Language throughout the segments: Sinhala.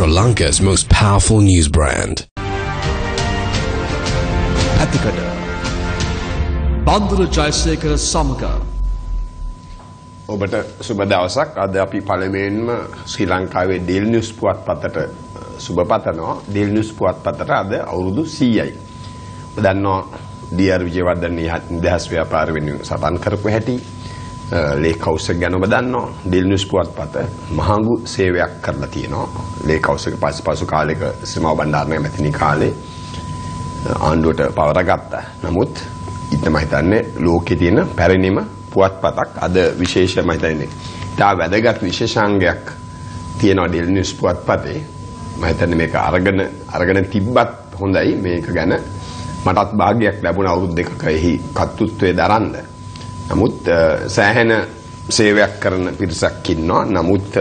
Sri Lanka's most powerful news brand. පැතිකඩ බන්දුර Jayasekara සමඟ ඔබට සුබ දවසක් අද අපි පළමුවෙන්ම ශ්‍රී ලංකාවේ ඩේල් නිවුස් පුවත්පතට සුබ පතනවා ඩේල් නිවුස් පුවත්පතට අද අවුරුදු 100යි. ඔබ දන්නවා ඩී.ආර්. විජේවර්ධන නිදහස් ව්‍යාපාර වෙනුවෙන් සටන් කරපු හැටි ලේක් හවුස් එක ගැන ඔබ දන්නවා ඩේල් නිවුස් පුවත්පත මහඟු සේවයක් කරලා තියෙනවා. ලේක් හවුස් එක පසු කාලෙක ශ්‍රීමා බණ්ඩාරනායක මැතිනි කාලේ ආණ්ඩුවට පවරගත්තා. නමුත් ඉතම හිතන්නේ ලෝකේ තියෙන පැරණිම පුවත්පතක් අද විශේෂම හිතන්නේ. තා වැදගත් විශේෂාංගයක් තියෙනවා ඩෙල් නිවුස් පුවත්පතේ. මම හිතන්නේ මේක අරගෙන අරගෙන තිබ්බත් හොඳයි මේක ගැන මටත් භාග්යක් ලැබුණ අවුරුදු දෙකක එහි කර්තෘත්වයේ දරන්න. නමුත් සෑහෙන සේවයක් කරන පිරිසක් ඉන්නවා. නමුත්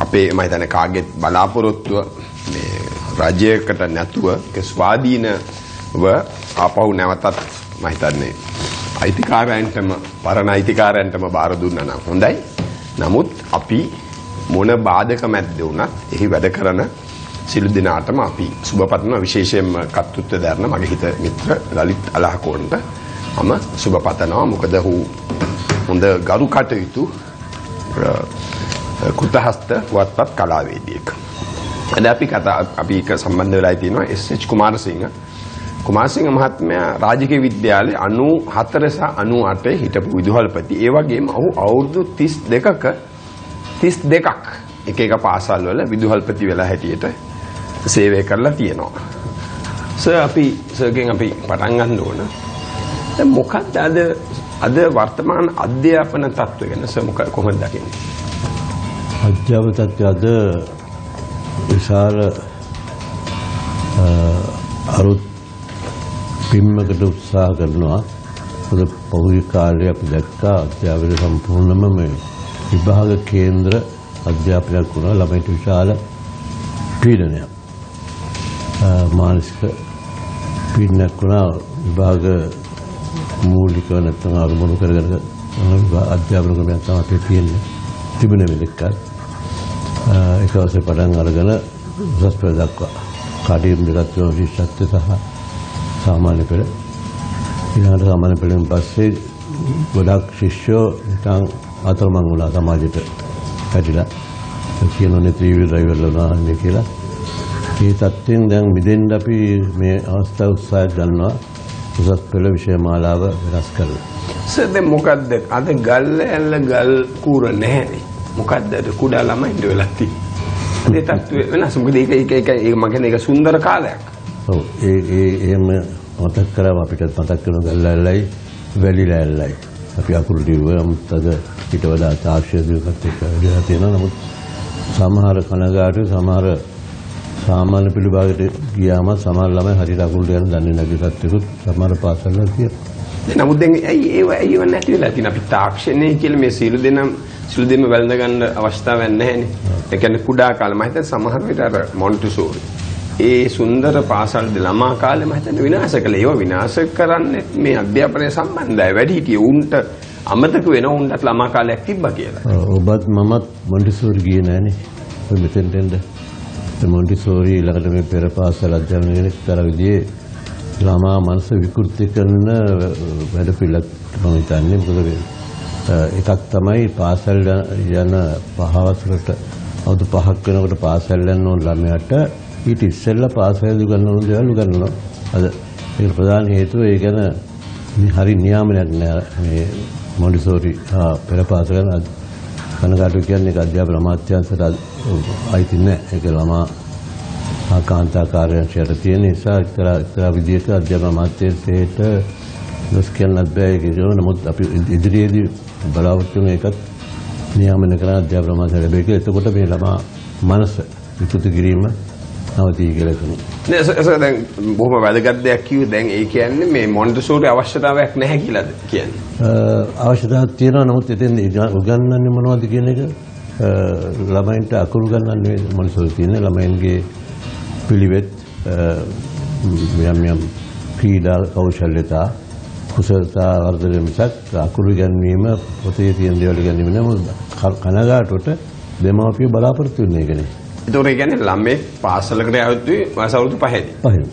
අපේ මම හිතන්නේ කාගෙත් බලාපොරොත්තුව මේ රජයකට නැතුව ස්වාධීනව ආපහු නැවතත් මම හිතන්නේ අයිතිකාරයන්ටම පරණ අයිතිකාරයන්ටම බාර දුන්නා නම් හොඳයි. නමුත් අපි මොන බාධක මැද්ද වුණත් එහි වැඩ කරන සිළු දිනාටම අපි සුබපතන විශේෂයෙන්ම කර්තෘත්ව දරන මගේ හිත මිත්‍ර ලලිත් අලහකෝන්ට මම සුබපතනවා. මොකද ඔහු හොඳ ගරු කටයුතු කෘතහස්ත පුවත්පත් කලාවේදියෙක්. අද අපි කතා අපි එක සම්බන්ධ වෙලා තියෙනවා එස්.එච්. කුමාරසිංහ. කුමාරසිංහ මහත්මයා රාජකීය විද්‍යාලයේ 94 සහ 98 හිටපු විදුහල්පති. ඒ වගේම ඔහු අවුරුදු 32ක 32ක් එක එක පාසල් වල විදුහල්පති වෙලා හැටියට සේවය කරලා තියෙනවා. සර් අපි සර්ගෙන් අපි පටන් ගන්න ඕන. දැන් මොකක්ද? අද අද වර්තමාන අධ්‍යාපන තත්ත්වය ගැන සර් මොකද කොහොමද දකින්නේ? අධ්‍යාපන තත්ත්වය අද විශාල අරුත් පිම්මකට උත්සාහ කරනවා. මොකද පෞද්ගල කාර්ය අපි දැක්කා. අධ්‍යාපනය සම්පූර්ණම මේ විභාග කේන්ද්‍ර අධ්‍යාපනයක් වුණා. ළමයින්ට විශාල පීඩනයක්. මානසික පීඩනයක් වුණා. විභාග මූලික නැත්නම් අරමුණු කරගෙන අධ්‍යාපන ක්‍රමයක් තමයි අපේ තියෙන්නේ. තිබුණේ මෙතෙක්කත් එක දවසේ පටන් අරගෙන උසස් පෙළ දක්වා. කඩියම් දෙකක් තියෙන ශිෂ්‍යත්ව සහ සාමාන්‍ය පෙළ ඊළඟට සාමාන්‍ය පෙළෙන් පස්සේ ගොඩක් ශිෂ්‍යෝ නිකන් අතරමං වුණා සමාජයට පැටිලා. කියනෝනේ ත්‍රිවිධ ඩ්‍රයිවර්ලා වුණාන්නේ කියලා. ඒ තත්ත්වෙන් දැන් මිදෙන්න අපි මේ අවස්ථාව උත්සාහ ගන්නවා උසස් පෙළ විෂය මාලාව වෙනස් කරලා. සර් දැන් මොකද්ද අද ගල් ඇල්ල ගල් කූර නැහැනේ. මොකද්ද කුඩා ළමයින්ට වෙලා තියෙන්නේ. ඒ තත්ත්වය වෙනස් මොකද ඒක ඒක ඒක ඒක මම කියන්නේ ඒක සුන්දර කාලයක්. ඔව් ඒ ඒ එහෙම මතක් කරාම අපිට මතක් කරන ගල්ලැල්ලයි වැලිලැල්ලයි. අපි අකුරු ලිව්වම අද ඊට වඩා තාක්ෂණ දියුණුවත් එක්ක වැඩිලා තියෙනවා. නමුත් සමහර කනගාටු සමහර සාමාන්‍ය පිළිභාගයට ගියාම සමහර ළමයි හරියට අකුරු ලියන්න දන්නේ නැති තත්ත්වෙකුත් සමහර පාසල් වල තියෙනවා. නමුත් දැන් ඇයි ඒව ඇයිව නැති වෙලා තියෙන අපි තාක්ෂණය කියලා මේ සීල දෙනම් සුළු දෙම වැළඳ ගන්න අවස්ථාවක් නැහැනේ. ඒ කියන්නේ කුඩා කාලේ මම හිතන්නේ සමහර විට අර මොන්ටිසෝරි ඒ සුන්දර පාසල් ළමා කාලේ මම හිතන්නේ විනාශ කළා. ඒව විනාශ කරන්නේ මේ අධ්‍යාපනය සම්බන්ධයි. වැඩි හිටියේ උන්ට අමතක වෙන උන්ටත් ළමා කාලයක් තිබ්බා කියලා. ඔබත් මමත් මොන්ටිසෝරි ගියේ නෑනේ. ඔය මෙතෙන්ට එන්න. මොන්ටිසෝරි ළඟට මේ පෙර පාසල් අධ්‍යයනය කරන එක්තරා විදිහේ ළමා මනස විකෘති කරන වැඩ පිළිලක් මම හිතන්නේ. මොකද uh, එකක් තමයි පාසල් යන පහවසකට අවුරුදු පහක් වෙනකොට පාසල් යන ඕන ළමයාට ඊට ඉස්සෙල්ලා පාසල් උගන්වන දේවල් උගන්වනවා. අද ඒක ප්‍රධාන හේතුව ඒ ගැන හරි නියාමනයක් නෑ මේ මොන්ටිසෝරි පෙර පාසල් යන කනගාටු කියන්නේ ඒක අධ්‍යාපන අමාත්‍යාංශයට අයිති නෑ. ඒක ළමා කාන්තා කාර්යාංශයට තියෙන නිසා එක්තරා එක්තරා විදිහට අධ්‍යාපන අමාත්‍යාංශයට දොස් කියන්නත් බෑ ඒක ඒක නමුත් අපි ඉදිරියේදී බලාපොරොත්තු වෙන එකත් නියාමනය කරන අධ්‍යාපන අමාත්‍යාංශය ලැබෙයි කියලා. එතකොට මේ ළමා මනස විකෘති කිරීම නවතී කියලා කියනවා. නෑ දැන් බොහොම වැදගත් දෙයක් කිව්වේ දැන් ඒ කියන්නේ මේ මොන්ටිසෝරි අවශ්‍යතාවයක් නැහැ කියලාද කියන්නේ? අවශ්‍යතාවක් තියෙනවා නමුත් එතෙන් උගන්වන්නේ මොනවද කියන එක ළමයින්ට අකුරු ගන්නන්නේ මොන්ටිසෝරි තියෙන ළමයින්ගේ පිළිවෙත් යම් යම් ක්‍රීඩා කෞශල්‍යතා කුසලතා වර්ධනය මිසක් අකුරු ඉගැන්වීම පොතේ තියෙන දේවල් ඉගැන්වීම නෙමෙයි කනගාටුවට දෙමාපිය බලාපොරොත්තු වෙන එකනේ. ඒතකොට ඒ කියන්නේ ළමෙක් පාසලකට යවද්දී වයස අවුරුදු 5යි. පහෙන්.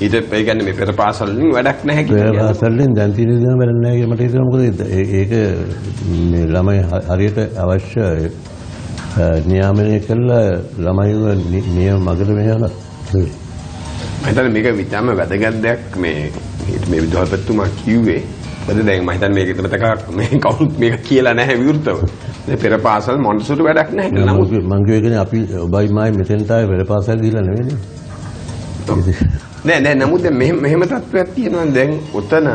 ඊට ඒ කියන්නේ මේ පෙර පාසල් වලින් වැඩක් නැහැ පෙර කියලා. පාසල්ෙන් දැන් තියෙන දේ වැඩ නැහැ කියලා මට හිතෙනවා මොකද ඒක මේ ළමයි හරියට අවශ්‍ය නියාමනය කළා ළමයිව නියම මගට මෙහෙම මම මේක විතම වැදගත් දෙයක් මේ මේ විදුහල්පතිතුමා කිව්වේ. මොකද දැන් මම හිතන්නේ මේක විතර තක මේ කවුරුත් මේක කියලා නැහැ විවෘතව. දැන් පෙර පාසල් මොන්ටිසෝරි වැඩක් නැහැ. නමුත් මං කිව්වේ කියන්නේ අපි ඔබයි මායි මෙතෙන්ට ආවේ පෙර පාසල් ගිහිල්ලා නෙවෙයිනේ නෑ නෑ නමුත් දැන් මෙහෙම මෙහෙම තත්ත්වයක් තියෙනවා දැන් උතන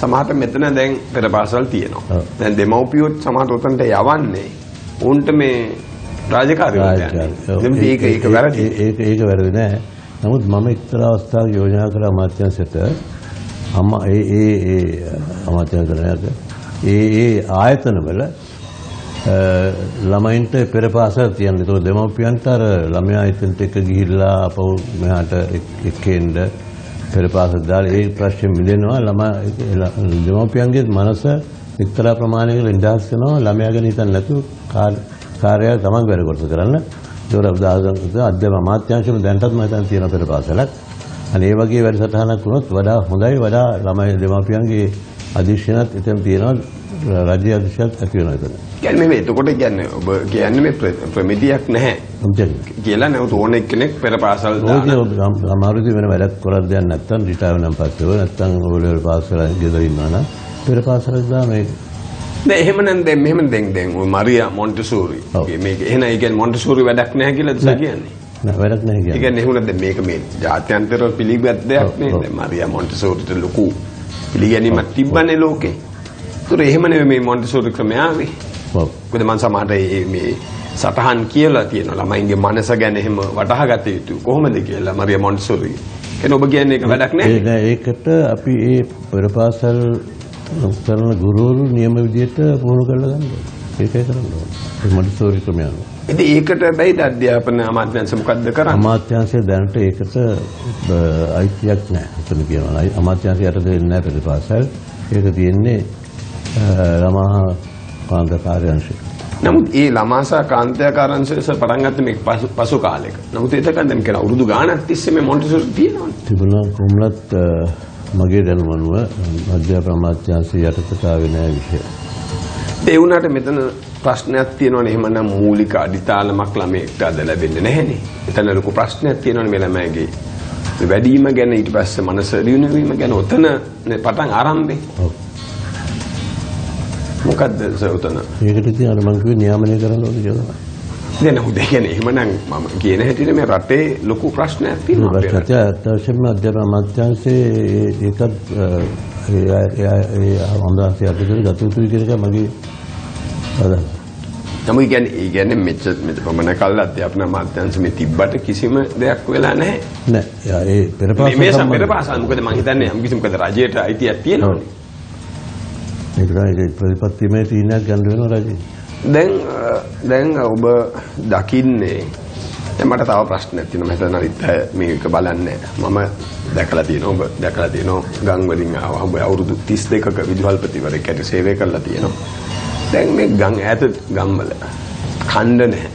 සමහරට මෙතන දැන් පෙර පාසල් තියෙනවා. දැන් දෙමව්පියොත් සමහරට උතනට යවන්නේ උන්ට මේ රාජකාරී. දැන් ඒක ඒක වැරදි. ඒක ඒක වැරදි නෑ. නමුත් මම එක්තරා අවස්ථාවක යෝජනා කළා අමාත්‍යාංශයට අම්මා ඒ ඒ ඒ අමාත්‍යාංශයට ඒ ඒ ආයතනවල ළමයින්ට පෙර පාසල් තියන්න. ඒතකොට දෙමව්පියන්ට අර ළමයා එතනට එක ගිහිල්ලා අපව මෙහාට එක්- එක්කෙන්න පෙර පාසල් දාලා ඒ ප්‍රශ්නේ මිදෙනවා ළමා දෙමව්පියන්ගේ මනස එක්තරා ප්‍රමාණයකට නිදහස් වෙනවා ළමයා ගැන හිතන්නේ නැතුව කාර්- කාර්යය තමන් වැඩ කොටස කරන්න. ඒතකොට උදාහරණයක් අධ්‍යාපන අමාත්‍යාංශවල දැන්ටත් මම හිතන්නේ තියෙන පෙර පාසලක්. අනේ වගේ වැඩසටහනක් වුණොත් වඩා හොඳයි වඩා ළමයි දෙමාපියන්ගේ අධිශනත් එතන තියෙනවා රාජ්‍ය අධිශනත් ඇති වෙනවා එතන. කියන්නේ මේ එතකොට කියන්නේ ඔබ කියන්නේ මේ ප්‍ර- ප්‍රමිතියක් නැහැ. කියලා නැවත ඕන එක්කෙනෙක් පෙර පාසල් දාන. ඔබ සම- සමහර විට වෙන වැඩක් කරලා දෙයක් නැත්නම් රිටයර් වෙනන් පස්සේ නැත්නම් ඔයගොල්ලෝ පාස් කරලා ගෙදර ඉන්නවා නම් පෙර පාසලක් දා මේ දැන් එහෙමනම් දැන් මෙහෙම දැන් දැන් ඔය මරියා මොන්ටිසෝරි. මේක එහෙනම් ඒ කියන්නේ මොන්ටිසෝරි වැඩක් නැහැ කියලාද සර් කියන්නේ? නෑ වැඩක් නැහැ ඒ කියන්නේ. කියන්නේ එහෙනම් දැන් මේක මේ ජාත්‍යන්තර පිළිගත් දෙයක් නේ. දැන් මරියා මොන්ටිසෝරිට ලොකු පිළිගැනීමක් තිබ්බනේ ලෝකේ. ඒතර එහෙම නෙවෙයි මේ මොන්ටිසෝරි ක්‍රමය ආවේ. ඔව්. මොකද මම සමහරට මේ මේ සටහන් කියලා තියෙනවා ළමයින්ගේ මනස ගැන එහෙම වටහා ගත යුතු කොහොමද කියලා මරියා මොන්ටිසෝරි. කියන්නේ ඔබ කියන්නේ ඒක වැඩක්. නෑ ඒකට අපි ඒ පෙර පාසල් කරන ගුරුවරු නියම විදිහට පුහුණු කරලා ගන්න ඕනේ. ඒකයි කරන්න ඕනේ. මොන්ටිසෝරි ක්‍රමය අනුව. ඉතින් ඒකට බැයිද අධ්‍යාපන අමාත්‍යාංශ මොකද්ද කරන්නේ? අමාත්‍යාංශය දැනට ඒකට අයිතියක් නැහැ. එතන කියනවා. අමාත්‍යාංශය යටතේ ඉන්නේ නැහැ පිළිපාසල්. ඒක තියෙන්නේ ළමා කාන්ත කාර්යාංශය. නමුත් ඒ ළමාසා කාන්තයාකාරංශයස පටන් ගත්ත මේ පසු කාලෙක. නමුත් එතකන් දැන් කියන අවුරුදු ගාණක් තිස්සේ මේ මොන්ටිසෝරි තියෙනවනේ. තිබුණා අ, මගේ දැනුම අනුව අධ්‍යාපන අමාත්‍යාංශය යටතට ආවේ නැහැ විෂය. ඒ වුණාට මෙතන ප්‍රශ්නයක් තියෙනවනේ එහෙමනම් මූලික අඩිතාලමක් ළමයෙක්ට අද ලැබෙන්නේ නැහනේ. එතන ලොකු ප්‍රශ්නයක් තියෙනවනේ මේ ළමයාගේ වැඩිම ගැන ඊට පස්සේ මනස දියුණු වීම ගැන ඔතන නේ පටන් ආරම්භේ. මොකද්ද සර් උතන? ඒකට ඉතින් අර මං කිව්වේ නියාමනය කරන්න ඕනේ කියලා. දැන් උදේ කියන්නේ එහෙමනම් මම කියන හැටියට මේ රටේ ලොකු ප්‍රශ්නයක් තියෙනවා. අපේ රටේ. ප්‍රශ්නය අත්‍යවශ්‍යම අධ්‍යාපන අමාත්‍යාංශයේ ඒකත් ඒ අමාත්‍යාංශය යටතේ ගත යුතුයි කියන එක මගේ අදහස. නමුත් කියන්නේ ඒ කියන්නේ මෙච්චර මෙච්චර පමණ කල් අධ්‍යාපන අමාත්‍යාංශ මේ තිබ්බට කිසිම දෙයක් වෙලා නැහැ. නෑ ඒ පෙර මේ පාසල් මේ සම් සම්බන්ධ- පෙර පාසල් මොකද මම හිතන්නේ යම් කිසි මොකද රජයට අයිතියක් තියෙනවනේ. ඒක තමයි ඒක ප්‍රතිපත්තිමය තීරණයක් ගන්න වෙනවා රජේ. දැන් දැන් ඔබ දකින්නේ දැන් මට තව ප්‍රශ්නයක් තියෙනවා මම හිතනවා අනිත් අය මේක බලන්නේ. මම දැකලා තියෙනවා ඔබ දැකලා තියෙනවා ගම් වලින් ආවා ඔබ අවුරුදු 32ක විදුහල්පතිවරයෙක් ඇට සේවය කරලා තියෙනවා. දැන් මේ ගම් ඈත ගම්වල ඛණ්ඩ නැහැ.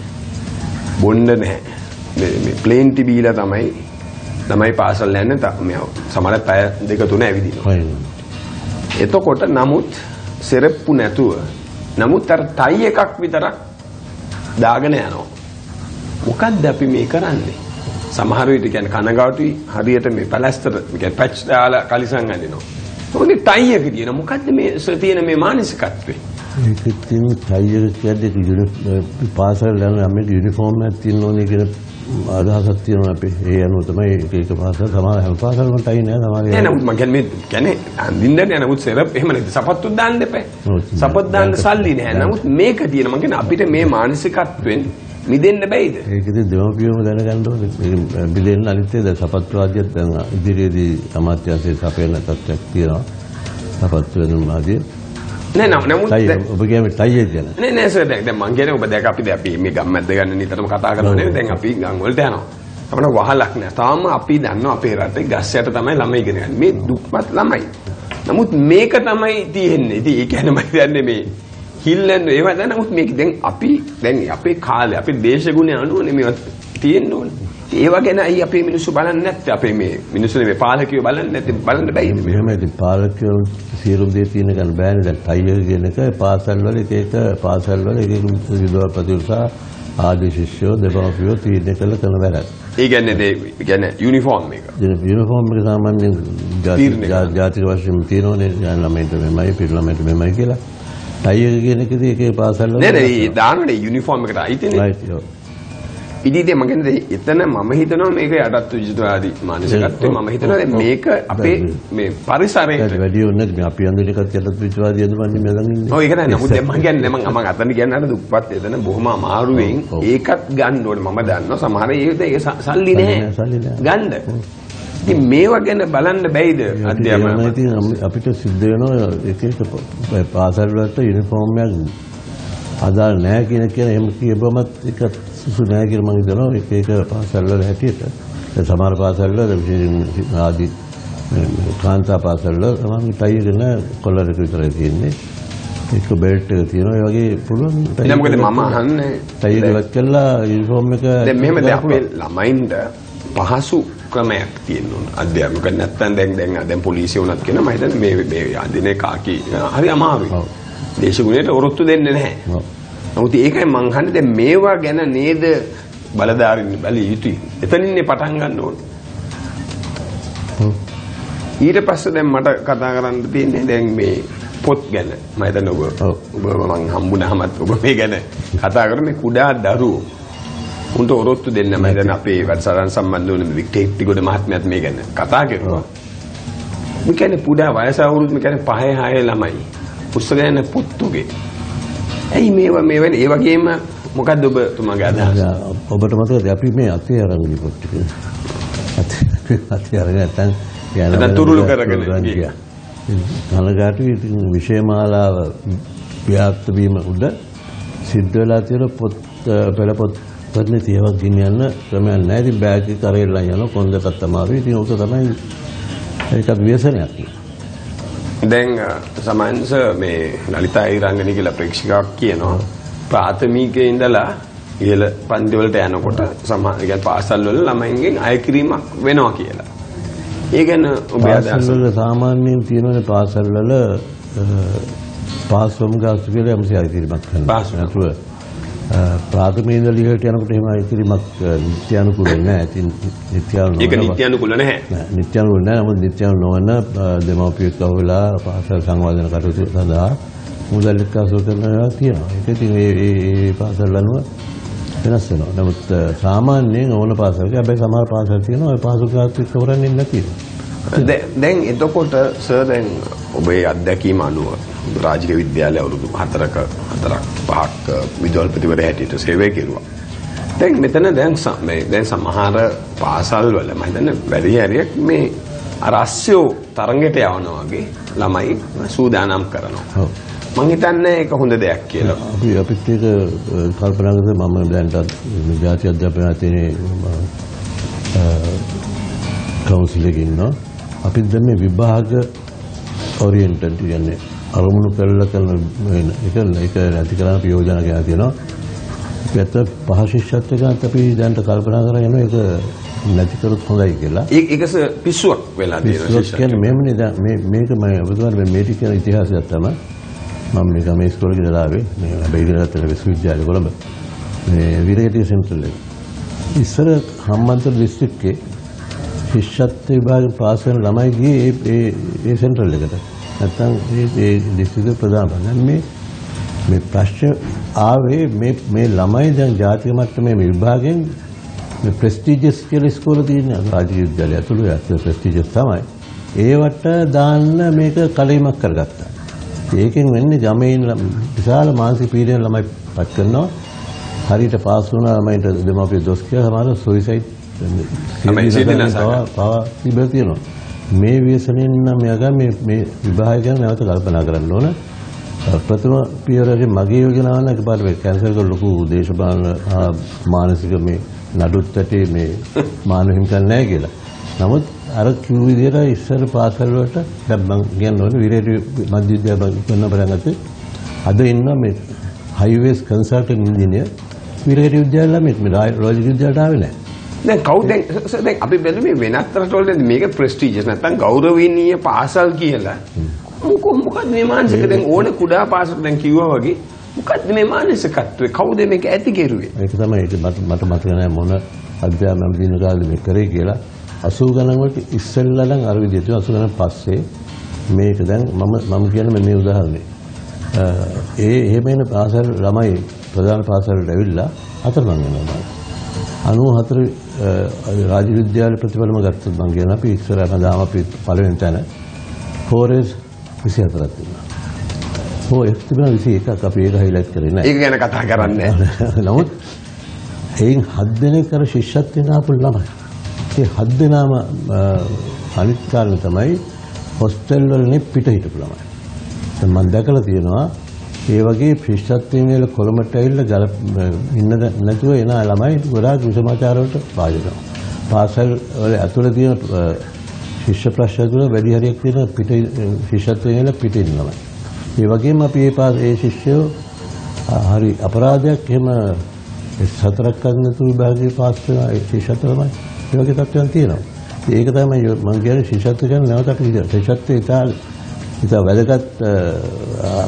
බොණ්ඩ නැහැ. මේ මේ ප්ලේන් ටිබීලා තමයි ළමයි පාසල් යන්නේ මේ සමහර පැය දෙක තුන ඇවිදිනවා. එතකොට නමුත් සෙරප්පු නැතුව නමුත් අර ටයි එකක් විතරක් දාගෙන යනවා. මොකද්ද අපි මේ කරන්නේ? සමහර විට කියන්නේ කනගාටුයි හරියට මේ පැලැස්තර කියන්නේ පැච් දාලා කලිසම් අඳිනවා. මොකද ටයි එක තියෙන මොකද්ද මේ ස- තියෙන මේ මානසිකත්වේ? ඒක ඉතින් ටයි එක කියන්නේ යුනි පාසල් යන ළමයි යුනිෆෝම් එකක් තියෙන්න ඕනේ කියන අදහසක් තියෙනවා අපි. ඒ අනුව තමයි එක එක පාසල් සමහර හැම පාසලකම ටයි නෑ සමහර නෑ නමුත් මම කියන්නේ මේ කියන්නේ අඳින්න නෑ නමුත් සෙරප් එහෙම නේද සපත්තු දාන්න එපා. සපත් දාන්න සල්ලි නෑ. නමුත් මේක තියෙන මම කියන්නේ අපිට මේ මානසිකත්වෙන් මිදෙන්න බැයිද? ඒක ඉතින් දෙමව්පියෝම දැනගන්න ඕනේ. ඒක බිලෙන්න අනිත් ඒ දැන් සපත්තු ආදියත් දැන් ඉදිරියේදී අමාත්‍යාංශයේ සපයන තත්ත්වයක් තියෙනවා. සපත්තු වෙනුම් ආදිය. නෑ නම නමුත් ඔබ කියන්නේ ටයි ගැන. නෑ නෑ සර් දැන් දැන් මං කියන්නේ ඔබ දැක අපි දැන් අපි මේ ගම් මැද්ද ගන්න නිතරම කතා කරනවා නේද දැන් අපි ගම් වලට යනවා. අපන වහලක් නෑ. තාම අපි දන්නවා අපේ රටේ ගස් යට තමයි ළමයි ඉගෙන ගන්න. මේ දුක්පත් ළමයි. නමුත් මේක තමයි තියෙන්නේ. ඉතින් ඒ කියන්නේ මම දන්නේ මේ හිල්ලන්න ඒවා දැන් නමුත් මේක දැන් අපි දැන් අපේ කාලේ අපේ දේශගුණය අනුවනේ මේවා තියෙන්න ඕනේ. ඒවා ගැන අයි අපේ මිනිස්සු බලන්නේ නැත්තේ අපේ මේ මිනිස්සුනේ මේ පාලකයෝ බලන්නේ නැත්තේ බලන්න බැයිද මේ? මෙහෙම ඉතින් පාලකයෝ සියලුම දේ තියෙන ගන්න බෑනේ දැන් ටයියර් කියන එක පාසල් වල එක එක පාසල් වල එක එක විද්‍යාපති උසා ආදී ශිෂ්‍යෝ දෙමාපියෝ තීරණය කළ කරන වැඩක්. ඒ කියන්නේ ඒ කියන්නේ යුනිෆෝම් එක. යුනිෆෝම් එක සාමාන්‍යයෙන් ජාතික වශයෙන් තියෙනවනේ යාන් ළමයින්ට මෙමය පිට ළමයින්ට මෙමය කියලා. ටයියර් කියන එකදී එකේ පාසල් වල නෑ නෑ ඒ දානනේ යුනිෆෝම් එකට අයිතිනේ. ඉතින් මම කියන්නේ එතන මම හිතනවා මේක යටත් විජිතවාදී මානසිකත්වය මම හිතනවා දැන් මේක අපේ මේ පරිසරයට. වැඩි උන්නේ මේ අපි අඳින එකත් යටත් විශ්වාසය යදවන්නේ මේ ඉන්නේ. ඔව් ඒක නෑ. නමුත් දැන් මම කියන්නේ මම මම අතන කියන්නේ අර දුප්පත් එතන බොහොම අමාරුවෙන්. ඒකත් ගන්න ඕනේ. මම දන්නවා සමහර ඒකට ඒක සල්ලි නෑ. නෑ, සල්ලි නෑ. ගන්න. ඉතින් මේවා ගැන බලන්න බැයිද ඒවා අධ්‍යාපන ඉතින් අපිට සිද්ධ වෙනවා ප- පාසල් වලට යුනිෆෝම් එකක් අදාළ නැහැ කියන කියන එහෙම කියපුවමත් ඒක සුසු නැහැ කියලා මම හිතනවා එක එක පාසල් වල හැටියට. සමහර පාසල් වල විශේෂයෙන් ආදි කාන්තා පාසල් වල තමයි ටයි එක නෑ කොලර් එක විතරයි තියෙන්නේ. ඒක බෙල්ට් එක තියෙනවා. ඒ වගේ පුළුවන් නෑ මොකද එක මම අහන්නේ? ටයි එක ඉවත් කළා යුනිෆෝම් එක දැන් මෙහෙම දැන් අපේ ළමයින්ට පහසු ක්‍රමයක් තියෙන්න ඕන. අධ්‍යාපනක නැත්තම් දැන් දැන් දැන් පොලිසිය වුණත් කියන මම හිතන්නේ මේ මේ අදිනේ කාකි හරි අමාරුයි. දේශගුණයට ඔරොත්තු දෙන්නේ නැහැ. නමුත් ඒකයි මං අහන්නේ දැන් මේවා ගැන නේද බලධාරීන් බැලිය යුතුයි එතනින්නේ පටන් ගන්න ඕනේ. ඊට පස්සේ දැන් මට කතා කරන්න තියෙන්නේ දැන් මේ පොත් ගැන මම හිතන්නේ ඔබ. ඔබ මං හම්බුනහමත් ඔබ මේ ගැන කතා කරන්නේ කුඩා දරුවෝ උන්ට ඔරොත්තු දෙන්න මම හිතන්නේ අපේ වැඩසටහන සම්බන්ධ වුණ වික්ටර් ටිගොඩ මහත්මයාත් මේ ගැන කතා කරුවා. මේ කියන්නේ පුඩා වයස අවුරුදු මේ කියන්නේ 5 6 ළමයි. පුස්තක ගැන පොත්තුගේ. ඇයි මේවා මේ වෙන්නේ? ඒ වගේම මොකද්ද ඔබ තුමාගේ අදහස? ඔබට මතකද අපි මේ අතේ අරන් ගිපොත් ටික අතේ අරගෙන නැත්නම් යන නැත්නම් තුරුළු කරගෙන ගියා. ඉතින් විෂයමාලාව ව්‍යාප්ත වීම උඩ සිද්ධ වෙලා තියෙන පොත් පෙළ පොත් පත්නේ තියවක් ගෙනියන්න ක්‍රමයක් නැහැ. ඉතින් බෑග් එක කරේලා යන කොන්දටත් අමාරුයි. ඉතින් ඕක තමයි ඒකත් ව්‍යසනයක්. දැන් සමන්ස මේ ලලිතා ඊරංගනී කියලා ප්‍රේක්ෂකාවක් කියනවා ප්‍රාථමිකයේ ඉඳලා ඉහළ පන්ති වලට යනකොට සමහර කියන්නේ පාසල් වල ළමයින්ගෙන් අය කිරීමක් වෙනවා කියලා. ඒ ගැන ඔබේ අදහස සාමාන්‍යයෙන් තියෙනනේ පාසල් වල අ, පාස්වම් ගාස්තු කියලා යම්සි අයිතිරීමක් කරනවා. පාස්වම්. නැතුව ප්‍රාථමික ඉඳලා ඉහළට යනකොට එහෙම අයිතිරීමක් අ, නිත්‍ය අනුකූල නැහැ. ඉතින් නිත්‍ය අනුකූල ඒක නිත්‍යානුකූල නැහැ. නෑ, නිත්‍ය අනුකූල නැහැ. නමුත් නිත්‍ය අනුකූල නොවන දෙමව්පියෙක් අහුවෙලා පාසල් සංවර්ධන කටයුතු සඳහා මුදල් එක්කාසු කරනවා තියෙනවා. ඒක ඉතින් ඒ ඒ පාසල් අනුව වෙනස් වෙනවා. නමුත් සාමාන්‍යයෙන් ඕන පාසලක හැබැයි සමහර පාසල් තියෙනවා ඒ පාසල් ගාස්තු කරන්නේ නැතිව. දැන් එතකොට සර් දැන් ඔබේ අත්දැකීම අනුව රාජික විද්‍යාලය අවුරුදු හතරක හතරක් පහක් විද්‍යාල්පතිවර හැටියට සේවය කෙරුවා. දැන් මෙතන දැන් මේ දැන් සමහර පාසල් වල මම හිතන්නේ වැඩි හරියක් මේ අර අස්සයෝ තරඟයට යවනවා වගේ ළමයි සූදානම් කරනවා. මම හිතන්නේ ඒක හොඳ දෙයක් කියලා. අපි අපිත් ඒක කල්පනා කරලා මම දැන්ටත් මේ ජාති අධ්‍යාපන අධ්‍යයනයේ කවුන්සිල් එකේ ඉන්නවා. අපිත් දැන් මේ විභාග ඔරියන්ටඩ් කියන්නේ අරමුණු කරලා කරන වෙන ඒක ඒක නැති කරන්න අපි යෝජනා කරලා තියෙනවා. ඒත් පහ ශිෂ්‍යත්ව ගන්නත් අපි දැන්ට කල්පනා කරගෙන යනවා ඒක නැති කරොත් හොඳයි කියලා. ඒක පිස්සුවක් වෙලා තියෙනවා ශිෂ්‍යත්වයට. කියන්නේ මෙහෙමනේ දැන් මේ මේක මම ඔබතුමාට මේ මේටි කියන ඉතිහාසයක් තමයි මම මේ ඉස්කෝලේ ගිහලා ආවේ මේ හැබැයි ඉගෙන ගත්ත විශ්වවිද්‍යාලය කොළඹ මේ විරගටිය සෙන්ටර් එකේ ඉස්සර හම්බන්තොට දිස්ත්‍රික්කේ ශිෂ්‍යත්ව විභාග පාස් වෙන ළමයි ගියේ ඒ ඒ ඒ සෙන්ටර් එකට නැත්තම් ඒ ඒ දිස්ත්‍රික්ක ප්‍රධාන දැන් මේ මේ ප්‍රශ්න ආවේ මේ මේ ළමයි දැන් ජාතික මට්ටමේ මේ විභාගයෙන් මේ ප්‍රෙස්ටිජියස් කියලා ඉස්කෝල තියෙන රාජ්‍ය විද්‍යාලය ඇතුළු ඇත්ත ප්‍රෙස්ටිජියස් තමයි. ඒවට දාන්න මේක කලීමක් කරගත්තා. ඒකෙන් වෙන්නේ ගමේ ඉන්න ළම- විශාල මානසික පීඩන ළමයි පත් කරනවා. හරියට පාස් වුණ ළමයින්ට දෙමාපිය දොස් කියලා සමහර සුයිසයිඩ් ළමයි තිබෙලා තියෙනවා. මේ ව්‍යසනයෙන් නම් මෙයාගා මේ මේ විභාගය ගැන නැවත කල්පනා කරන්න ඕන. ප්‍රථම පියවරේ මගේ යෝජනාව නම් එකපාරට මේ කැන්සල් කරලා ලොකු දේශපාලන මානසික මේ නඩුත් ඇටේ මේ මානව හිමිකම් නැහැ කියලා. නමුත් අර කිව් විදියට ඉස්සර පාසල් වලට දැන් මම කියන්න ඕනේ විරේට මධ්‍ය විද්‍යාලය කරන පටන් අද ඉන්නවා මේ හයිවේස් කන්සල්ටන්ට් ඉන්ජිනියර් විරේට විද්‍යාල ළමෙක් මේ රාජ- රෝජි විද්‍යාලයට ආවේ නැහැ. දැන් කවුද දැන් සර් දැන් අපි බැලුවේ වෙනත් රටවල දැන් මේක ප්‍රෙස්ටිජස් නැත්නම් ගෞරවණීය පාසල් කියලා. මොකෝ මොකද මේ මානසික? දැන් ඕන කුඩා පාසල් දැන් කිව්වා වගේ මොකද්ද මේ මානසිකත්වය? කවුද මේක ඇති කෙරුවේ? ඒක තමයි ඒක මට මට මතක නැහැ මොන අධ්‍යාපන දින කාලේ මේ කරේ කියලා. 80 ගණන් වලට ඉස්සෙල්ලා නම් අර විදිහට 80 ගණන් පස්සේ මේක දැන් මම මම කියන්නේ මේ උදාහරණේ. අ, ඒ එහෙම එන පාසල් ළමයි ප්‍රධාන පාසලට ඇවිල්ලා අතරමං වෙනවා. 94 රාජ විද්‍යාල ප්‍රතිඵලම ගත්තොත් මම කියන අපි ඉස්සරහම දාම අපි පළවෙනි තැන 4S 24ක් තිබුණා. ඒක තිබුණා 21ක් අපි ඒක හයිලයිට් කරේ නැහැ. ඒක ගැන කතා කරන්නේ නැහැ. නමුත් එයින් හත් දෙනෙක් අර ශිෂ්‍යත්වෙන් ආපු ළමයි. ඒ හත් දෙනාම අනිත් කාරණේ තමයි හොස්ටල් වලනේ පිට හිටපු ළමයි. දැන් මම දැකලා තියෙනවා ඒ වගේ ශිෂ්‍යත්වයෙන් වල කොළඹට ඇවිල්ලා ගල ඉන්න නැතුව එන ළමයි ගොඩාක් විසමාචාර වලට භාජනය කරනවා. පාසල් වල ඇතුළේ තියෙන අ, ශිෂ්‍ය ප්‍රශ්න තුළ වැඩි හරියක් තියෙන පිට ශිෂ්‍යත්වයෙන් වල පිට ඉන්න ළමයි. ඒ වගේම අපි ඒ පාස ඒ ශිෂ්‍යයෝ ආ, හරි අපරාධයක් එහෙම සතරක් කරනතු විභාගයේ පාස් වෙන ඒ ශිෂ්‍යත්ව තමයි. ඒ වගේ තත්ත්වයන් තියෙනවා. ඉතින් ඒක තමයි මම කියන්නේ ශිෂ්‍යත්ව කියන්නේ නැවත අපි කියන ශිෂ්‍යත්වයේ ඉතාල ඉතා වැදගත්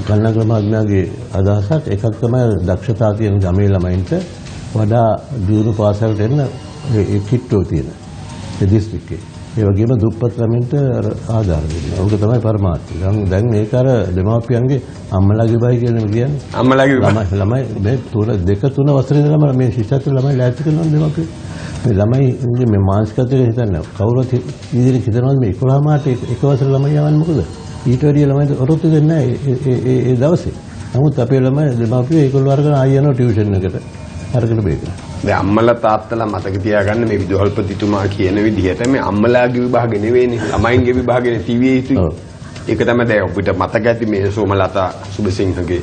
කන්නග්‍ර මහත්මයාගේ අදහසක් එකක් තමයි දක්ෂතා තියෙන ගමේ ළමයින්ට වඩා දියුණු පාසලට එන්න ඒ කිට්ටෝ තියෙන ඒ දිස්ත්‍රික්කේ. ඒ වගේම දුප්පත් ළමයින්ට අර ආධාර දෙන්න. ඕක තමයි පරමාර්ථය. දැන් දැන් මේක අර දෙමාපියන්ගේ අම්මලාගේ බයි කියලා කියන්නේ. අම්මලාගේ ළමයි ළමයි මේ තුන දෙක තුන වසරේ ඉඳලම මේ ශිෂ්‍යත්ව ළමයි ලෑස්ති කරනවා දෙමාපියෝ. මේ ළමයි මේ මානසිකත්වයට හිතන්නේ කවුරුත් ඉදිරියට හිතනවාද මේ 11 මාට එක වසර ළමයි යවන්නේ මොකද? ඊට වැඩිය ළමයි ඔරොත්තු දෙන්නේ නැහැ ඒ ඒ දවසේ. නමුත් අපේ ළමයි දෙමාපියෝ ඒගොල්ලෝ අරගෙන ආයෙ යනවා ටියුෂන් එකට. අරගෙන බේකන. දැන් අම්මලා තාත්තලා මතක තියාගන්න මේ විදුහල්පතිතුමා කියන විදිහට මේ අම්මලාගේ විභාග නෙවෙයිනේ ළමයින්ගේ විභාගනේ යුතුයි. ඔව්. ඒක තමයි දැන් අපිට මතක ඇති මේ සෝමලතා සුබසිංහගේ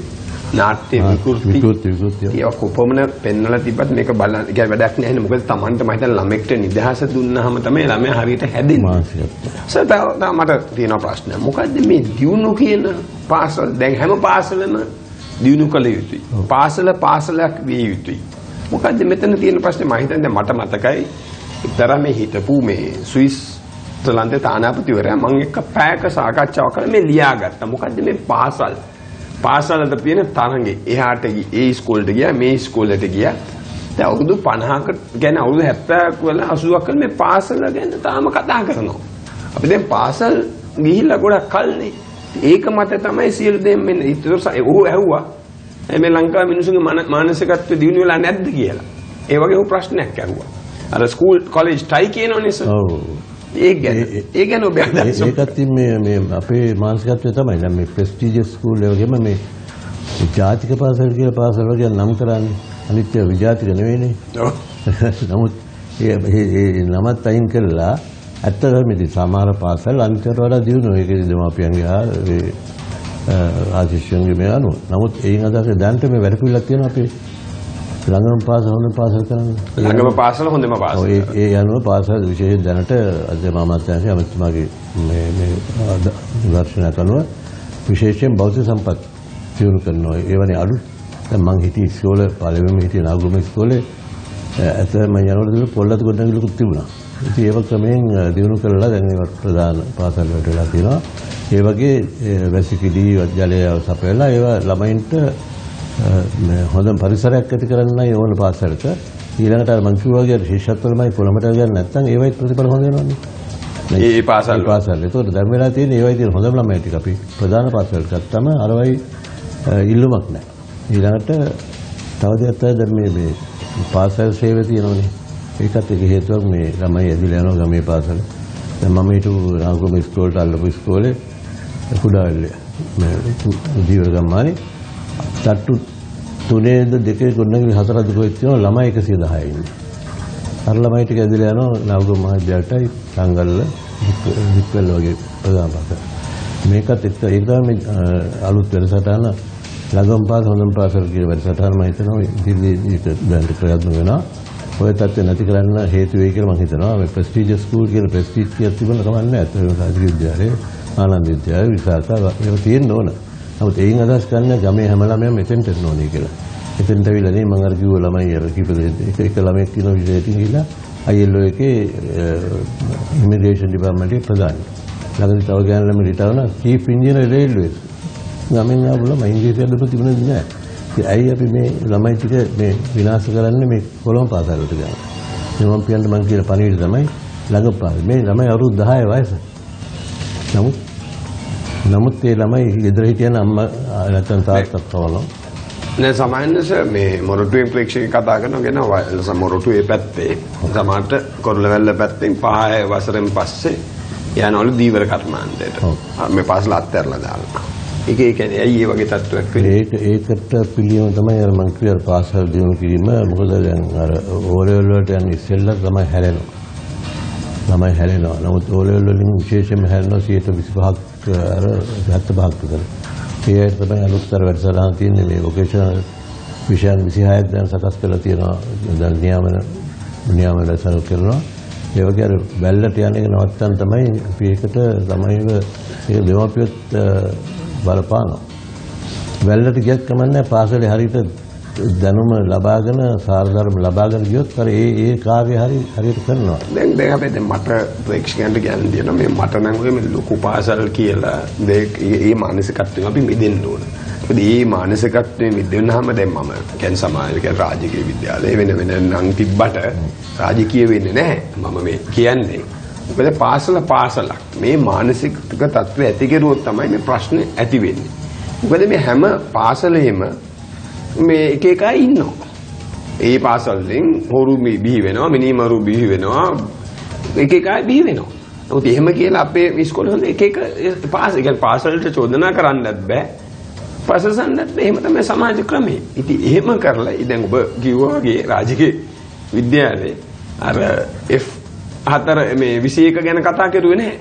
නාට්‍ය විකෘති. ඒක කොපමණ පෙන්වලා තිබ්බත් මේක බලන්න ඒක වැඩක් නැහැ නේ. මොකද Tamanට මම හිතන්නේ ළමෙක්ට නිදහස දුන්නාම තමයි ළමයා හරියට හැදෙන්නේ. සර් තව මට තියෙන ප්‍රශ්නයක්. මොකද්ද මේ දියුණු කියන පාසල දැන් හැම පාසලම දියුණු කළ යුතුයි. පාසල පාසලක් විය යුතුයි. මොකද්ද මෙතන තියෙන ප්‍රශ්නේ මම හිතන්නේ මට මතකයි එක්තරා මේ හිටපු මේ ස්විස් ශ්‍රලන්තේ තානාපතිවරයා මම එක්ක පැයක සාකච්ඡාවක් කළා මේ ලියාගත්තා. මොකද්ද මේ පාසල්? පාසලට තියෙන තරඟේ. එහාට ඒ ස්කෝල්ට ගියා මේ ස්කෝල්ට ගියා. දැන් අවුරුදු 50ක ගැන අවුරුදු 70ක් වල 80ක් වල මේ පාසල ගැන තාම කතා කරනවා. අපි දැන් පාසල් ගිහිල්ලා ගොඩක් කල්නේ. ඒක මත තමයි සියලු දේම මෙන්න ඉතින් ඔහු ඇහුවා. මේ ලංකාවේ මිනිසුන්ගේ මානසිකත්වය දියුණු වෙලා නැද්ද කියලා. ඒ වගේ ප්‍රශ්නයක් ඇහුවා. අර ස්කූල් කොලෙජ් ටයි කියනෝනේ සර් ඒක ගැන ඒ ගැන ඔබ ඒ- අදහස් ඒකත් මේ මේ අපේ මානසිකත්වය තමයි. දැන් මේ ප්‍රෙස්ටිජියස් ස්කූල් ඒ වගේම මේ ජාතික පාසල් කියලා පාසල් වගේ නම් කරන්නේ. අනිත් ඒවා විජාතික නෙවෙයිනේ. නමුත් ඒ ඒ- ඒ නමත් අයින් කළා ඇත්තටම ඉතින් සමහර පාසල් අන්තර වඩා දියුණු ඒකේ දෙමාපියන්ගේ ඒ ආශිෂ්‍යන්ගේ මේ අනුව. නමුත් ඒන් අදහස දැනට මේ වැඩ පිළිලක් තියෙනවා අපේ ළඟම පාසල් හොඳ පාසල් කරන්නේ. ළඟම පාසල හොඳම පාසල. ඒ ඒ අනුව පාසල් විශේෂ දැනට අද මාමත්‍යංශය අමතුමාගේ මේ මේ දර්ශනයක් අනුව විශේෂයෙන් බෞද්ධ සම්පත් දියුණු කරනවා. ඒවනේ අලු දැන් මං හිටියේ ඉස්කෝලේ පළවෙනිම හිටියේ නාගුම ඉස්කෝලේ ඇත්තම යනකොට පොල්ලත් ගොඩනැගිල්ලකුත් තිබුණා. ඉතින් ඒව ක්‍රමයෙන් දියුණු කරලා දැන් ඒවට ප්‍රධාන පාසල් වලට වෙලා තියෙනවා. ඒ වගේ වැසිකිලි ජලය සපයලා ඒවා ළමයින්ට හොඳ පරිසරයක් ඇති කරන්නයි ඕන පාසලක ඊළඟට අර මං කිව්වා වගේ ශිෂ්‍යත්ව ළමයි කොළඹට ගියන් නැත්නම් ඒවයි ප්‍රතිඵල හොඳ වෙනවනේ. ඒ පාසල් පාසල්. ඒතකොට දැන් වෙලා තියෙන ඒවයි තියෙන හොඳම ළමයි ටික අපි ප්‍රධාන පාසල් ගත්තම අරවයි ඉල්ලුමක් නැහැ. ඊළඟට තව දෙයක් තමයි දැන් මේ මේ පාසල් සේවය තියෙනවනේ. ඒකත් එක හේතුවක් මේ ළමයි ඇදිලා යනවා ගමේ පාසල. දැන් මම හිටු නාගොම ඉස්කෝලේට අල්ලපු ඉස්කෝලේ කුඩාවැල්ලේ මේ ජීවර ගම්මානේ තට්ටු තුනේද දෙකේ ගොඩනැගිලි හතරක් දුකෙත් තියෙනවා ළමයි 110 ඉන්නේ. අර ළමයි ටික ඇදලා යනවා නාගොම මහවිද්‍යාලයටයි සංගල්ල දික්වැල් වගේ ප්‍රධාන පාසල. මේකත් එක්ක ඒක තමයි මේ අ, අලුත් වැඩසටහන ළඟම පාස හොඳම පාසල් කියන වැඩසටහන මම හිතනවා ඉදිරියේ දැන් ප්‍රයත්න වෙනවා. ඔය තත්ත්ව නැති කරන්න හේතු වෙයි කියලා මම හිතනවා. මේ ප්‍රෙස්ටිජියස් ස්කූල් කියන ප්‍රෙස්ටිජ් කියක් තිබුණ කමක් නැහැ. ඒත් රාජ්‍ය විද්‍යාලය, ආනන්ද විද්‍යාලය, විසාකා ඒවා තියෙන්න ඕන. නමුත් එයින් අදහස් කරන්නේ ගමේ හැම ළමයම මෙතෙන්ට එන්න ඕනේ කියලා. එතෙන්ට ඇවිල්ලා නේ මම අර කිව්ව ළමයි අර කීප දෙනෙක් එක ළමෙක් කියන විදිහට ගිහිල්ලා ILO එකේ ඉමිග්‍රේෂන් ඩිපාර්ට්මන්ට් ප්‍රධානී. ළඟදී තව ගෑනු ළමයි රිටයර් වුණා චීෆ් ඉන්ජිනර් රේල්වේස්. ගමෙන් ආපු ළමයි ඉංග්‍රීසි අදපු තිබුණේ නැහැ. ඉතින් ඇයි අපි මේ ළමයි ටික මේ විනාශ කරන්නේ මේ කොළඹ පාසලට ගියාම. දෙමව්පියන්ට මම කියන පණිවිඩය තමයි ළඟ පාසල. මේ ළමයි අවුරුදු 10 වයස. නමුත් නමුත් ඒ ළමයි ගෙදර හිටියන අම්මා නැත්නම් තාත්තා කවලා නෑ සමහරවිට මේ මොරටුවේ ප්‍රේක්ෂක කතා වයස මොරටුවේ පැත්තේ සමහරට කොරළවැල්ල පැත්තෙන් පහය වසරෙන් පස්සේ යනවලු දීවර කර්මාන්තයට. මේ පාසල අත්හැරලා දාලා. ඒක ඒ කියන්නේ ඇයි මේ වගේ තත්ත්වයක් වෙන්නේ? ඒක ඒකට පිළියම තමයි අර මං කිව්ව අර පාසල් දිනු කිරීම මොකද දැන් අර ඕලෙවල් වලට යන ඉස්සෙල්ලා තමයි හැරෙනවා. ළමයි හැරෙනවා. නමුත් ඕලෙවල් වලින් විශේෂයෙන්ම හැරෙනවා 125ක් අර 75ක් විතර. ඒ අය තමයි අලුත්තර වැඩසටහන තියෙන්නේ මේ වොකේෂනල් විෂයන් 26ක් දැන් සකස් කරලා තියෙනවා. දැන් නියාමන නියාමන සරු කරනවා. ඒ වගේ අර බැල්ලට යන එක නවත්තන්න තමයි අපි ඒකට ළමයිව ඒක දෙමාපියොත් අ, බලපානවා. වැල්ලට ගියත් කමන්නේ පාසලේ හරියට දැනුම ලබාගෙන සාරධර්ම ලබාගෙන ගියොත් අර ඒ ඒ කාර්ය හරි හරියට කරනවා. දැන් දැන් අපි දැන් මට ප්‍රේක්ෂකයන්ට කියන්න දෙනවා මේ මට නම් ඔය මේ ලොකු පාසල් කියලා දෙක ඒ මානසිකත්වයෙන් අපි මිදෙන්න ඕන. මොකද මේ මානසිකත්වයෙන් මිදෙන්නාම දැන් මම කියන්නේ සමාජික රාජකීය විද්‍යාලය වෙන වෙන නම් තිබ්බට රාජකීය වෙන්නේ නැහැ. මම මේ කියන්නේ. මොකද පාසල පාසලක් මේ මානසික තත්ත්වය ඇති කෙරුවොත් තමයි මේ ප්‍රශ්නේ ඇති වෙන්නේ. මොකද මේ හැම පාසලෙම මේ එක එක අය ඉන්නවා. ඒ පාසල්ෙන් හොරු මි- බිහි වෙනවා මිනිමරු බිහි වෙනවා එක එක අය බිහි වෙනවා. නමුත් එහෙම කියලා අපේ ඉස්කෝලේ හොඳ එක එක පාසල් ඒ කියන්නේ පාසලට චෝදනා කරන්නත් බෑ. පාසල් සම්න්නත් බෑ. එහෙම තමයි සමාජ ක්‍රමය. ඉතින් එහෙම කරලා දැන් ඔබ කිව්වා වගේ රාජකීය විද්‍යාලයේ අර F හතර මේ 21 ගැන කතා කරුවේ නැහැ.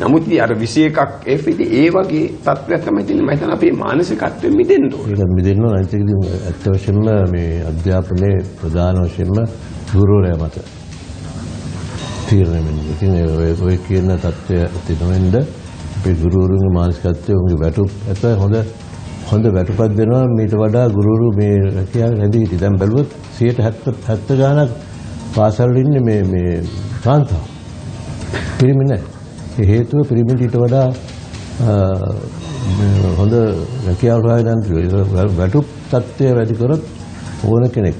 නමුත් ඉතින් අර 21ක් F ඉතින් ඒ වගේ තත්ත්වයක් තමයි තියෙන්නේ. මම හිතනවා අපේ මානසිකත්වෙන් මිදෙන්න ඕනේ. ඒක මිදෙන්න ඕන අනිත් එක ඉතින් ඇත්ත වශයෙන්ම මේ අධ්‍යාපනයේ ප්‍රධාන වශයෙන්ම ගුරුවරයා මත තීරණය වෙන්නේ. ඉතින් ඒ- ඔය ඔය කියන தත්ත්වය තිබෙන්න අපේ ගුරුවරුන්ගේ මානසිකත්වය උන්ගේ වැටුප් ඇත හොඳ හොඳ වැටුපක් දෙනවා මීට වඩා ගුරුවරු මේ රැකියාව රැඳී සිටි. දැන් බැලුවොත් 70 70 ගාණක් පාසල් වල ඉන්නේ මේ මේ කාන්තාව. පිරිමි නැහැ. හේතුව පිරිමින්ට ඊට වඩා හොඳ රැකියාව හොයාගන්න වැටුප් තත්ත්වය වැඩි කරොත් ඕන කෙනෙක්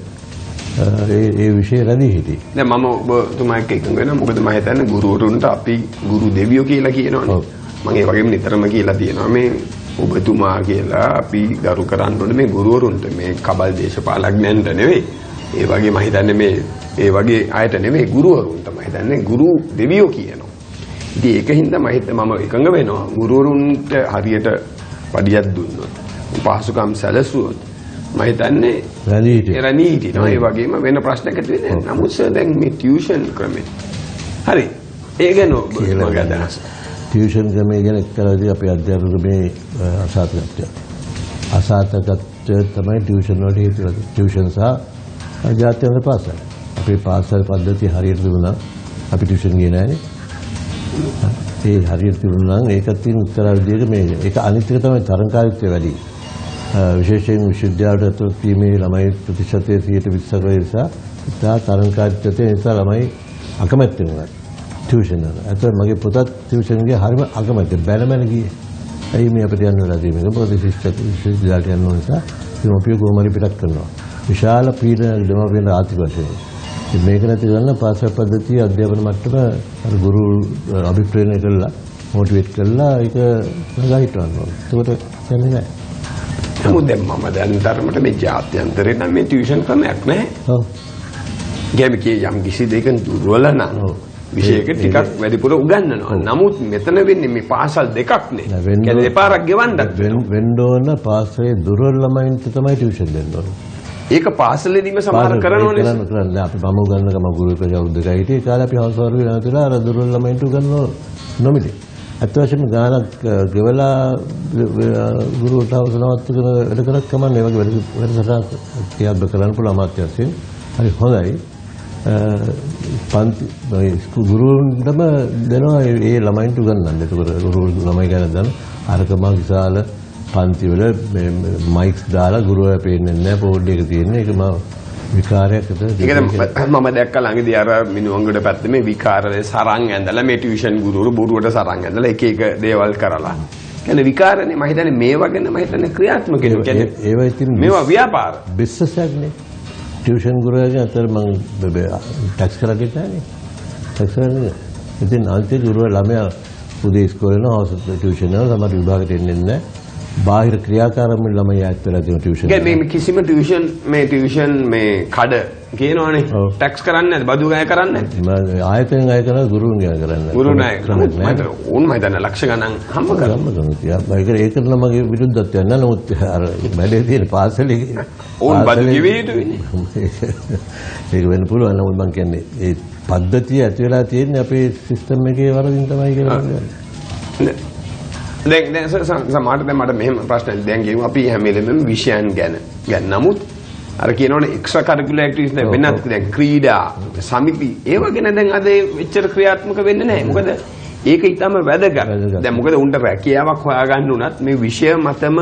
ඒ ඒ විෂය රැඳී හිටියේ. දැන් මම ඔබතුමා එක්ක එකඟ වෙනවා. මොකද මම හිතන්නේ ගුරුවරුන්ට අපි ගුරු දෙවියෝ කියලා කියනවනේ. මම ඒ වගේම නිතරම කියලා තියෙනවා. මේ ඔබතුමා කියලා අපි ගරු කරන්න ඕනේ මේ ගුරුවරුන්ට. මේ කබල් දේශපාලඥයන්ට නෙවෙයි. ඒ වගේ මම හිතන්නේ මේ ඒ වගේ අයට නෙවෙයි ගුරුවරුන්ට. මම හිතන්නේ ගුරු දෙවියෝ කියනවා ඉතින් ඒකින්ද මම මම එකඟ වෙනවා ගුරුවරුන්ට හරියට පඩියක් දුන්නොත් පහසුකම් සැලසුවොත් මම හිතන්නේ රැඳී හිටියේ. එරණී හිටිනවා. ඒ වගේම වෙන ප්‍රශ්නයක් ඇති වෙන්නේ නැහැ. නමුත් සර් දැන් මේ ටියුෂන් ක්‍රමේ. හරි. ඒ ගැන ඔබ මගේ අදහස. ටියුෂන් ක්‍රමය ගැන කරද්දී අපේ අධ්‍යාපන ක්‍රමේ අසාර්ථකත්වය. අසාර්ථකත්වය තමයි ටියුෂන් වලට හේතු වෙන්නේ. ටියුෂන් සහ ජාත්‍යන්තර පාසල්. අපේ පාසල් පද්ධතිය හරියට තිබුණා අපි ටියුෂන් ගියේ නැහැනේ. ඒ හරියට තිබුණා නම් ඒකත් තියෙන උත්තර විදියට මේ ඒක අනිත් එක තමයි තරංකාරීත්වය වැඩි. අ, විශේෂයෙන් විශ්වවිද්‍යාලයට ඇතුළත් වීමේ ළමයි ප්‍රතිශතය 120ක නිසා ඉතා තරංකාරීත්වය නිසා ළමයි අකමැති වෙනවා. ටියුෂන් වල. අතට මගේ පුතත් ටියුෂන් ගිය හරිම අකමැති බැලමැල ගියේ. ඇයි මේ අපිට යන්න වෙලා තියෙන්නේ? මොකද ශිෂ්‍ය විශ්වවිද්‍යාලයට යන්න ඕන නිසා දෙමව්පිය කොහොමරි පිටත් කරනවා. විශාල පීඩන දෙමව්පියන් ආර්ථික වශයෙන්. මේක නැති කරන්න පාසල් පද්ධතිය අධ්‍යාපන මට්ටම අර ගුරු අභිප්‍රේරණය කළා මොටිවේට් කළා ඒක නගා හිටවන්න ඕනේ. ඒකට යන්නේ නැහැ. නමුත් දැන් මම දැන් තරමට මේ ජාත්‍යන්තරේ නම් මේ ටියුෂන් ක්‍රමයක් නැහැ. ඔව්. ගැඹි කිය යම් කිසි දෙයක දුර්වල නම් ඒ- ටිකක් වැඩිපුර උගන්වනවා. නමුත් මෙතන වෙන්නේ මේ පාසල් දෙකක් නේ. කියන්නේ දෙපාරක් ගෙවන්නත් වෙන්න වෙන්න ඕන පාසලේ දුර්වල ළමයින්ට තමයි ටියුෂන් දෙන්න ඕනේ. ඒක පාසලෙදිම සමහර කරනෝනේ. කරන්න කරන්න අපි මම උගන්නක මම ගුරු ප්‍රජා අවුරුදු දෙකයි හිටියේ කාලේ අපි හවස වරුවේ නැතිලා අර දුර්වල ළමයින්ට උගන්වන නොමිලේ. අත් වශයෙන්ම ගානක් ගෙවලා ගුරුවට හවස නවත්තගෙන වැඩ කරක් කමන්නේ වගේ වැඩ වැඩසටහන් ක්‍රියාත්මක කරන්න පුළුවන් අමාත්‍යංශයෙන්. හරි හොඳයි. පන්ති ගුරුවරුන්ටම දෙනවා ඒ ඒ ළමයින්ට උගන්වන්න. ඒකවල ගුරු ළමයි ගැන දන්න අරකම විශාල පන්තිවල මයික්ස් දාලා ගුරුවරයා පේන්නේ නැහැ බෝඩ් එක තියෙන්නේ. ඒක මම විකාරයක් ඒකද මම දැක්ක ළඟදී අර මිනුවංගොඩ පැත්තේ මේ විකාරයේ සරන් ඇඳලා මේ ටියුෂන් ගුරුවරු බොරුවට සරන් ඇඳලා එක එක දේවල් කරලා. කියන්නේ විකාරනේ මම හිතන්නේ මේවා ගැන මම හිතන්නේ ක්‍රියාත්මක වෙනවා. කියන්නේ ඒවා ඉතින් මේවා ව්‍යාපාර. බිස්නස් එකනේ ටියුෂන් ගුරුවරයාගෙන් අතර මම ටැක්ස් කරන්නේ නැහැනේ ටැක්ස් කරන්නේ ඉතින් අන්තිම ගුරුවරයා ළමයා උදේ ඉස්කෝලේ යනවා හවස ටියුෂන් යනවා සමහර විභාගයට එන්නේ නැහැ බාහිර ක්‍රියාකාරම් ලමයි ආයත් වෙලා තියෙන ටියුෂන් කියන්නේ මේ කිසිම ටියුෂන් මේ ටියුෂන් මේ කඩ කියනවනේ. ටැක්ස් කරන්නේ නැද්ද බදු ගාය කරන්නේ නැද්ද ආයතන අය කරන ගුරුන් ගැන කරන්නේ ගුරු නායක කරන්නේ නමුත් නැහැ. උන් මම හිතන්නේ ලක්ෂ ගණන් හම්බ කරා ගම්ම කරනවා. ඒක ඒකට නම් මගේ විරුද්ධත්වයක් නෑ. නමුත් අර බැලේ තියෙන පාසලේ ඕන් බදු ගෙවිය යුතුයිනේ. ඒක වෙන්න පුළුවන්. නමුත් මම කියන්නේ ඒ පද්ධතිය ඇති වෙලා තියෙන්නේ අපේ සිස්ටම් එකේ වරදින් තමයි කියලා කියන්නේ. දැන් දැන් සමහරට දැන් මට මෙහෙම ප්‍රශ්නයක්. දැන් කියමු අපි හැම වෙලෙම විෂයන් ගැන. ගැන නමුත් අර කියනවනේ එක්ස්ට්‍රා කරිකුලර් ඇක්ටිවිටිස් දැන් වෙනත් දැන් ක්‍රීඩා සමිති ඒව ගැන දැන් අද එච්චර ක්‍රියාත්මක වෙන්නේ නැහැ. මොකද ඒක ඊටම වැදගත්. දැන් මොකද උන්ට රැකියාවක් හොයාගන්න උනත් මේ විෂය මතම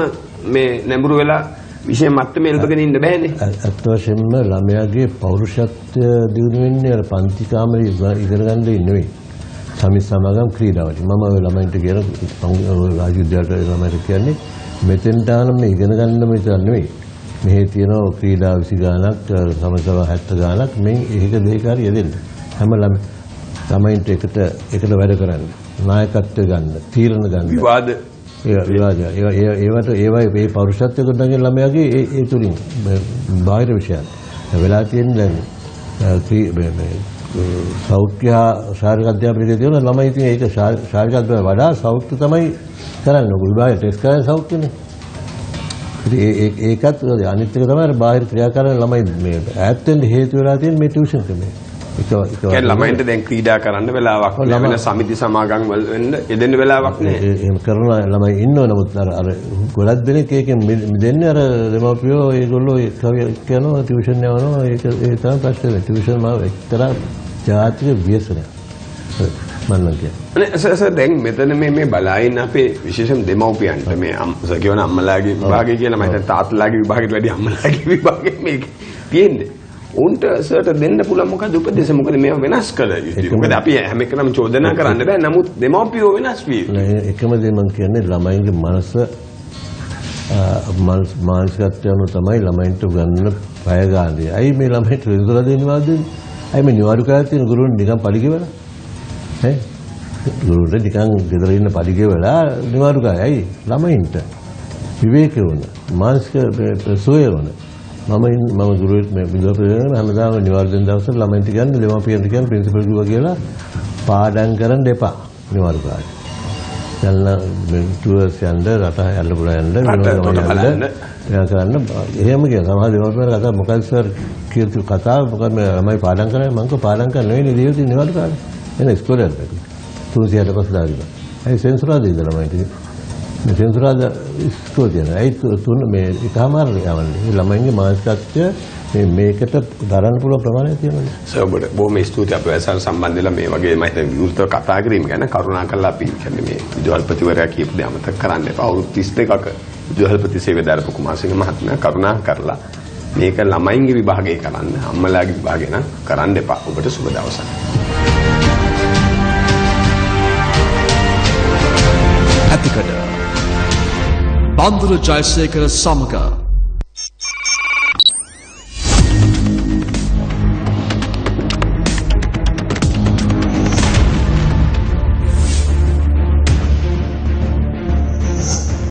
මේ නැඹුරු වෙලා විෂය මතම එල්බගෙන ඉන්න බෑනේ. ඇත්ත වශයෙන්ම ළමයාගේ පෞරුෂත්වය දියුණු වෙන්නේ අර පන්ති කාමරේ ඉගෙන ගන්න දෙන්නේ නෙවෙයි. සමිත් සමාගම් ක්‍රීඩාවට. මම ඔය ළමයින්ට කියන රාජ්‍ය විද්‍යාලයට ළමයින්ට කියන්නේ මෙතෙන්ට ආනම් ඉගෙන ගන්න මෙතන නෙවෙයි. මෙහි තියෙන ක්‍රීඩා 20 ගාණක් සමසව 70 ගාණක් මේ ඒක දෙහිකාරය යෙදෙන්න. හැම ළම ළමයින්ට එකට එකට වැඩ කරන්න. නායකත්වය ගන්න, තීරණ ගන්න. විවාද ඒ විවාද ඒවට ඒවයි මේ පෞරුෂත්වය ගොඩනගෙන ළමයාගේ ඒ ඒ තුලින් බාහිර විෂයන් වෙලා තියෙන දැන් සෞඛ්‍ය ශාරීරික අධ්‍යාපනයේ තියෙන ළමයි ඉතින් ඒක ශාරීරික අධ්‍යාපනය වඩා සෞඛ්‍ය තමයි කරන්නේ. ඔය විභාගය ටෙස්ට් කරන්නේ සෞඛ්‍යනේ. ඉතින් ඒකත් අනිත් එක තමයි බාහිර ක්‍රියාකාරී ළමයි මේ ඈත් වෙන්න හේතු වෙලා තියෙන මේ ටියුෂන් ක්‍රමය. එක එක කියන්නේ ළමයින්ට දැන් ක්‍රීඩා කරන්න වෙලාවක් ළමයි- වෙන සමිති සමාගම් වල වෙන්න යෙදෙන්න වෙලාවක් නැහැ ඒ- එහෙම කරන ළමයි ඉන්නව. නමුත් අර අර ගොඩක් දෙනෙක් ඒකෙන් මිද- මිදෙන්නේ අර දෙමාපියෝ ඒගොල්ලෝ කවිය කරනවා ටියුෂන් යවනවා. ඒක ඒ තමයි ප්‍රශ්නේ. ටියුෂන් මාව එක්තරා ජාතික ව්‍යසනයක් මම කියන්නේ දැන් මෙතන මේ මේ බලායින් අපේ විශේෂම දෙමව්පියන්ට මේ අම්- සර් කියවන අම්මලාගේ විභාගය කියලා හිතන්නේ තාත්තලාගේ විභාගයට වැඩි අම්මලාගේ විභාගය මේක තියෙන්නේ. උන්ට සර්ට දෙන්න පුළුවන් මොකද උපදේශ මොකද මේව වෙනස් කළ යුතුයි. මොකද අපි හැම එකනම චෝදනා කරන්න බෑ. නමුත් දෙමව්පියෝ වෙනස්. නෑ, එකම දේ මම කියන්නේ ළමයින්ගේ මනස මානසිකත්වය තමයි ළමයින්ට ගන්න පය ගාන්නේ. ඇයි මේ ළමයින්ට රිදුලා දෙන්නේ වාද දෙන්නේ? ඇයි මේ නිවාඩු කාලේ තියෙන ගුරුන් නිකන් පඩි ගෙවලා? ඈ? ගුරුන්ට නිකන් ගෙදර ඉන්න පඩි ගෙවලා නිවාඩු කාලේ ඇයි? ළමයින්ට. විවේක වුණ මානසික සුවය වුණ මම මම ගුරුවෙක් මේ විද්‍යාපතිතුමා හැමදාම නිවාඩු දෙන දවසට ළමයින්ට කියන්නේ දෙමාපියන්ට කියන්නේ ප්‍රින්සිපල් කිව්වා කියලා පාඩම් කරන්න එපා නිවාඩු කාලේ. යන්න ටුවර්ස් යන්න රට යන්න පුළුවන් යන්න තොට යන්න කරන්න එහෙම කියන සමහර දෙමාපියන් කතා මොකද සර් කියතු කතාව මොකද මේ ළමයි පාඩම් කරන්නේ මං කෝ පාඩම් කරන්න නෙවෙයි දේවල් තියෙන නිවාඩු කාලේ. එන ඉස්කෝලේ යන්න බැරි. 360 පස්සේ දාලා. ඇයි සෙන්සුරාදා ඉඳලා ළමයින්ට මේ සෙන්සුරාදා ඉස්කෝලේ යන. ඇයි තු- තුන මේ එකමාර යවන්නේ. මේ ළමයින්ගේ මානසිකත්වය මේ මේකට දරන්න පුළුවන් ප්‍රමාණයක් තියෙනවා. සර් ඔබට බොහොම ස්තුතියි අපේ වැසල් සම්බන්ධ වෙලා මේ වගේ මම හිතන්නේ විවෘතව කතා කිරීම ගැන කරුණාකරලා අපි කියන්නේ මේ විදුහල්පතිවරයා කියපු දේ අමතක කරන්න එපා. අවුරුදු 32ක විදුහල්පති සේවය දරපු කුමාරසිංහ මහත්මයා කරුණා කරලා මේක ළමයින්ගේ විභාගය කරන්න අම්මලාගේ විභාගය නම් කරන්න එපා. ඔබට සුබ දවසක්. ඇතිකඩ බන්දුර ජයසේකර සමඟ